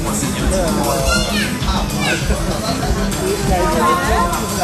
Uma semelhança. Ah, mas.